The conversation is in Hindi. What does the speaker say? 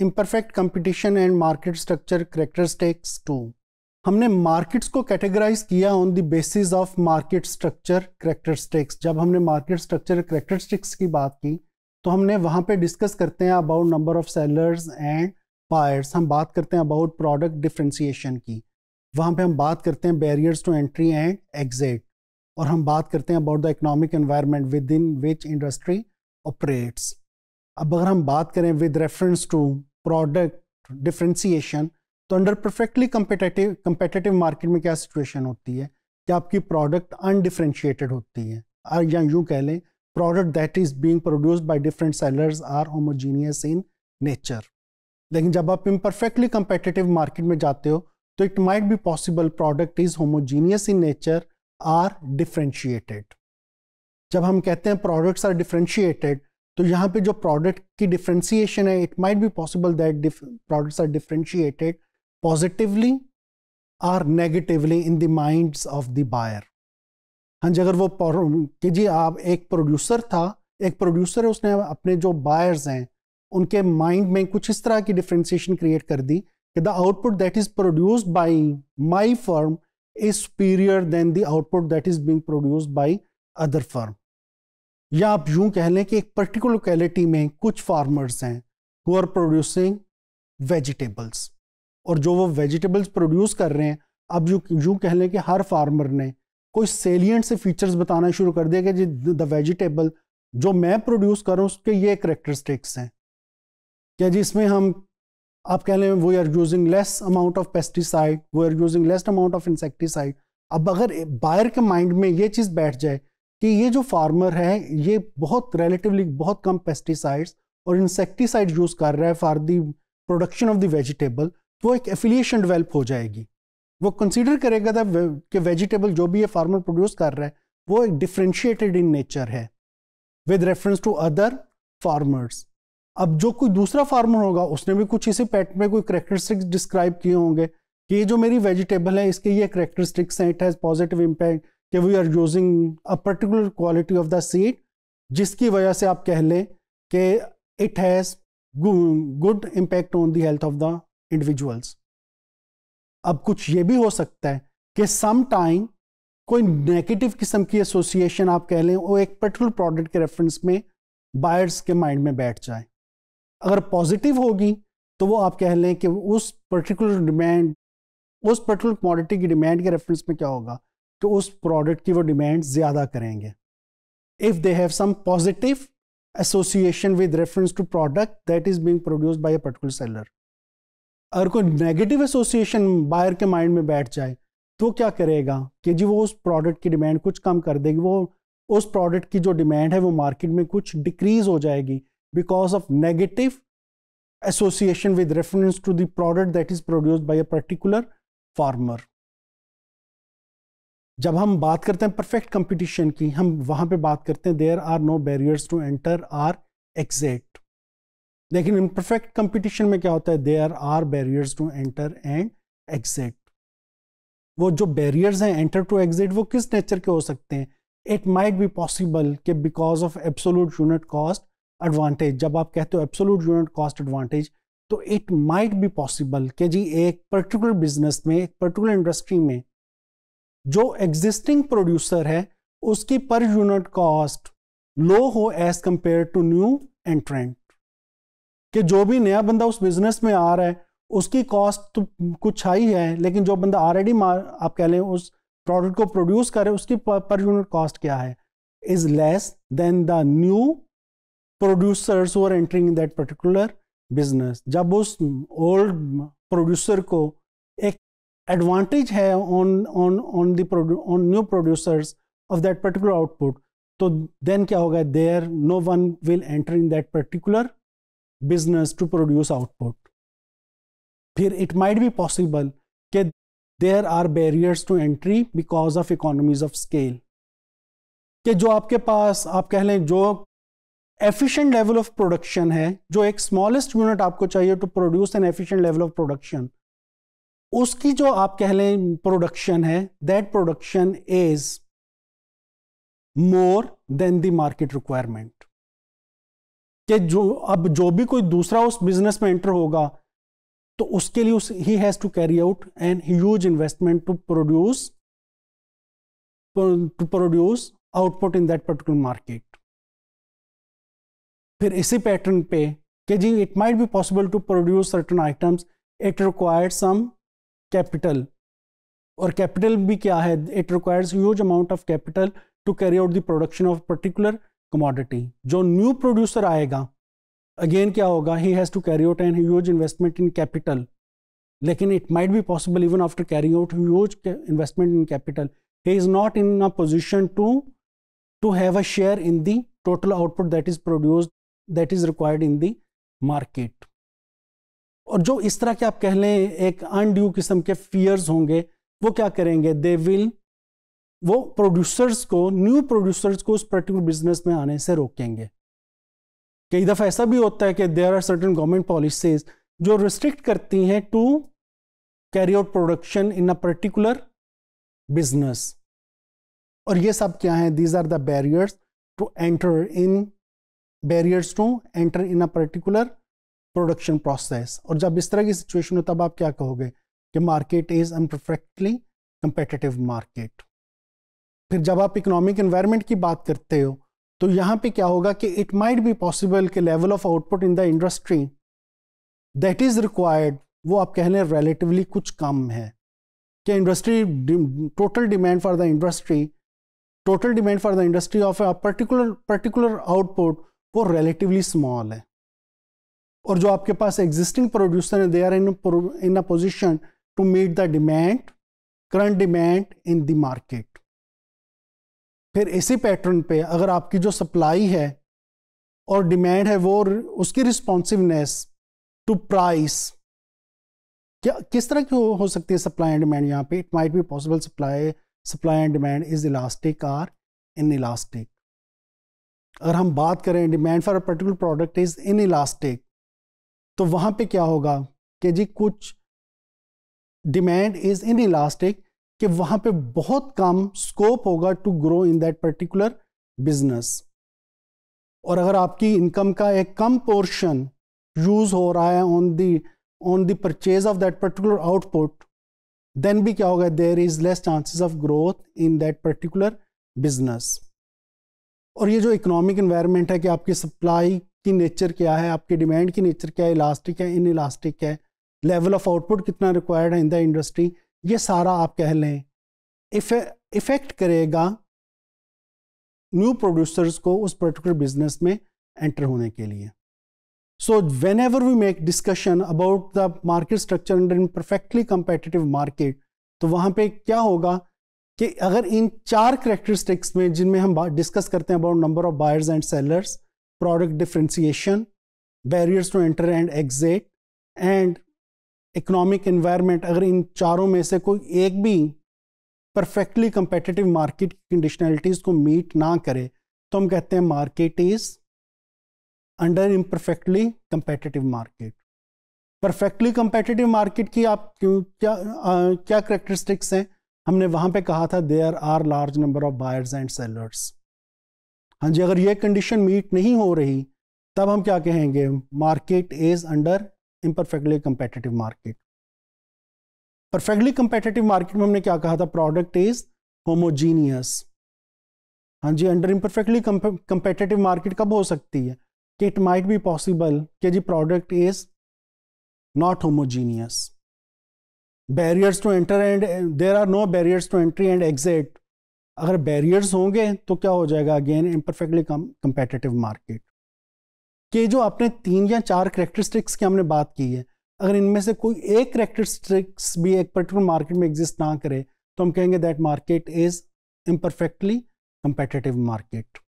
Imperfect competition and market structure characteristics two हमने मार्केट्स को कैटेगराइज किया on the basis of market structure characteristics जब हमने मार्केट स्ट्रक्चर करेक्टरिस्टिक्स की बात की तो हमने वहाँ पे डिस्कस करते हैं about number of sellers and buyers हम बात करते हैं अबाउट प्रोडक्ट डिफ्रेंसीशन की. वहाँ पे हम बात करते हैं barriers to entry and exit और हम बात करते हैं about the economic environment within which industry operates अब अगर हम बात करें with reference to product differentiation तो under perfectly competitive competitive market में क्या सिचुएशन होती है? कि आपकी प्रोडक्ट अनडिफ्रेंशिएटेड होती है। या यूँ कह लें product that is being produced by different sellers are homogeneous in nature लेकिन जब आप इम्परफेक्टली कंपेटेटिव मार्केट में जाते हो तो it might be possible product is homogeneous in nature or differentiated जब हम कहते हैं प्रोडक्ट्स आर डिफ्रेंशिएटेड तो यहाँ पे जो प्रोडक्ट की डिफ्रेंशिएशन है it might be possible that products are differentiated positively or negatively in the minds of the buyer हाँ जी, अगर वो कि जी आप एक प्रोड्यूसर था, एक प्रोड्यूसर है, उसने अपने जो बायर्स हैं, उनके माइंड में कुछ इस तरह की डिफ्रेंसिएशन क्रिएट कर दी कि the output that is produced by my firm is superior than the output that is being produced by other firm या आप यूँ कह लें कि एक पर्टिकुलर लोकेलिटी में कुछ फार्मर्स हैं हु आर प्रोड्यूसिंग वेजिटेबल्स और जो वो वेजिटेबल्स प्रोड्यूस कर रहे हैं, अब यूँ यूँ कह लें कि हर फार्मर ने कोई सेलियंट से फीचर्स बताना शुरू कर दिया कि जी, द वेजिटेबल जो मैं प्रोड्यूस कर रहा हूँ, उसके ये करेक्टरिस्टिक्स हैं। क्या जी, इसमें हम, आप कह लें we are using less amount of pesticide we are using less amount of insecticide अब अगर बायर के माइंड में ये चीज़ बैठ जाए कि ये जो फार्मर है, ये बहुत रिलेटिवली बहुत कम पेस्टिसाइड्स और इंसेक्टिसाइड यूज़ कर रहा है for the production of the vegetable तो एक एफिलिएशन डेवलप हो जाएगी। वो कंसिडर करेगा था कि वेजिटेबल जो भी ये फार्मर प्रोड्यूस कर रहा है, वो एक डिफ्रेंशिएटेड इन नेचर है with reference to other farmers अब जो कोई दूसरा फार्मर होगा, उसने भी कुछ इसी पैट में कोई करेक्टरिस्टिक्स डिस्क्राइब किए होंगे कि ये जो मेरी वेजिटेबल है, इसके ये करेक्टरिस्टिक्स हैं इट हैज़ पॉजिटिव इम्पैक्ट कि we are using a particular quality of the seed जिसकी वजह से आप कह लें कि it has good impact on the health of the individuals अब कुछ ये भी हो सकता है कि सम टाइम कोई नेगेटिव किस्म की एसोसिएशन आप कह लें, वो एक पर्टिकुलर प्रोडक्ट के रेफरेंस में बायर्स के माइंड में बैठ जाए। अगर पॉजिटिव होगी तो वो आप कह लें कि उस पर्टिकुलर डिमांड उस पर्टिकुलर कमोडिटी की डिमांड के रेफरेंस में क्या होगा? तो उस प्रोडक्ट की वो डिमांड ज़्यादा करेंगे। If they have some positive association with reference to product that is being produced by a particular seller अगर कोई नेगेटिव एसोसिएशन बायर के माइंड में बैठ जाए तो क्या करेगा कि जी वो उस प्रोडक्ट की डिमांड कुछ कम कर देगी, वो उस प्रोडक्ट की जो डिमांड है वो मार्केट में कुछ डिक्रीज हो जाएगी because of negative association with reference to the product that is produced by a particular farmer जब हम बात करते हैं परफेक्ट कंपटीशन की, हम वहाँ पे बात करते हैं there are no barriers to enter or exit लेकिन इन परफेक्ट कंपटीशन में क्या होता है? There are barriers to enter and exit वो जो बैरियर्स हैं एंटर टू एग्जिट वो किस नेचर के हो सकते हैं? इट माइट बी पॉसिबल कि because of absolute unit cost advantage जब आप कहते हो एब्सोलूट यूनिट कॉस्ट एडवांटेज तो इट माइट बी पॉसिबल कि जी, एक पर्टिकुलर बिज़नेस में, एक पर्टिकुलर इंडस्ट्री में जो एग्जिस्टिंग प्रोड्यूसर है, उसकी पर यूनिट कॉस्ट लो हो as compare to new entrant कि जो भी नया बंदा उस बिज़नेस में आ रहा है, उसकी कॉस्ट तो कुछ हाई है, लेकिन जो बंदा ऑलरेडी आप कह लें, उस प्रोडक्ट को प्रोड्यूस करे उसकी पर यूनिट कॉस्ट क्या है? Is less than the new producers are entering in that particular business जब उस ओल्ड प्रोड्यूसर को एडवांटेज है on on on the on new producers of that particular output तो देन क्या होगा there no one will enter in that particular business to produce output. फिर it might be possible कि there are barriers to entry because of economies of scale. कि जो आपके पास, आप कह लें, जो एफिशिएंट लेवल ऑफ़ प्रोडक्शन है, जो एक स्मॉलेस्ट यूनिट आपको चाहिए to produce an efficient level of production उसकी जो आप कह लें प्रोडक्शन है that production is more than the market requirement कि जो, अब जो भी कोई दूसरा उस बिज़नेस में एंटर होगा तो उसके लिए उस he has to carry out an huge investment to produce to produce output in that particular market फिर इसी पैटर्न पे कि जी it might be possible to produce certain items it required some capital. और कैपिटल भी क्या है? It requires huge amount of capital to carry out the production of particular commodity जो न्यू प्रोड्यूसर आएगा अगेन क्या होगा? He has to carry out an huge investment in capital लेकिन it might be possible even after carrying out huge investment in capital he is not in a position to to have a share in the total output that is produced, that is required in the market. और जो इस तरह के आप कह लें, एक अनड्यू किस्म के फियर्स होंगे, वो क्या करेंगे? दे विल वो प्रोड्यूसर्स को न्यू प्रोड्यूसर्स को उस पर्टिकुलर बिज़नेस में आने से रोकेंगे। कई दफ़ा ऐसा भी होता है कि there are certain government policies जो रिस्ट्रिक्ट करती हैं to carry out production in a particular business और ये सब क्या है? These are the barriers to enter in barriers to enter in a particular production process और जब इस तरह की सिचुएशन हो, तब आप क्या कहोगे? कि market is unperfectly competitive market फिर जब आप इकोनॉमिक एनवायरनमेंट की बात करते हो तो यहाँ पे क्या होगा कि इट माइट बी पॉसिबल कि level of output in the industry that is required वो आप कह लें रिलेटिवली कुछ कम है। कि industry total demand for the industry total demand for the industry of a particular particular output वो रिलेटिवली स्मॉल है। और जो आपके पास एग्जिस्टिंग प्रोड्यूसर है they are in in a position to meet the demand current demand in the market फिर इसी पैटर्न पे अगर आपकी जो सप्लाई है और डिमांड है वो उसकी रिस्पॉन्सिवनेस टू प्राइस क्या किस तरह की हो, हो सकती है सप्लाई एंड डिमांड यहाँ पे? It might be possible supply supply and demand is elastic or inelastic अगर हम बात करें demand for a particular product is inelastic तो वहाँ पे क्या होगा कि जी कुछ डिमांड इज़ इन इलास्टिक कि वहाँ पे बहुत कम स्कोप होगा to grow in that particular business और अगर आपकी इनकम का एक कम पोर्शन यूज़ हो रहा है on the on the purchase of that particular output then भी क्या होगा there is less chances of growth in that particular business और ये जो इकोनॉमिक इन्वायरमेंट है कि आपकी सप्लाई की नेचर क्या है, आपकी डिमांड की नेचर क्या है इलास्टिक है इन इलास्टिक है लेवल ऑफ़ आउटपुट कितना रिक्वायर्ड है इन द इंडस्ट्री ये सारा आप कह लें। इफ़ेक्ट करेगा न्यू प्रोड्यूसर्स को उस पर्टिकुलर बिज़नेस में एंटर होने के लिए। So whenever we make discussion about the market structure under imperfectly competitive market तो वहाँ पे क्या होगा कि अगर इन चार करेक्टरिस्टिक्स में जिनमें हम डिस्कस करते हैं about number of buyers and sellers product differentiation barriers to enter and exit and economic environment अगर इन चारों में से कोई एक भी परफेक्टली कंपेटिटिव मार्केट की कंडीशनलिटीज़ को मीट ना करे तो हम कहते हैं market is under imperfectly competitive market perfectly competitive market की आप क्यों क्या आ, क्या करेक्टरिस्टिक्स हैं? हमने वहाँ पे कहा था there are large number of buyers and sellers हाँ जी, अगर ये कंडीशन मीट नहीं हो रही, तब हम क्या कहेंगे? Market is under imperfectly competitive market perfectly competitive market में हमने क्या कहा था? प्रोडक्ट इज़ होमोजीनियस हाँ जी अंडर इम्परफेक्टली कंपेटिटिव मार्केट कब हो सकती है? कि इट माइट बी पॉसिबल कि जी product is not homogeneous barriers to enter and there are no barriers to entry and exit अगर बैरियर्स होंगे तो क्या हो जाएगा? अगेन इम्परफेक्टली कंपेटिटिव मार्केट कि जो आपने तीन या चार करेक्टरिस्टिक्स की हमने बात की है, अगर इनमें से कोई एक करेक्टरिस्टिक्स भी एक पर्टिकुलर मार्केट में एग्जिस्ट ना करे तो हम कहेंगे that market is imperfectly competitive market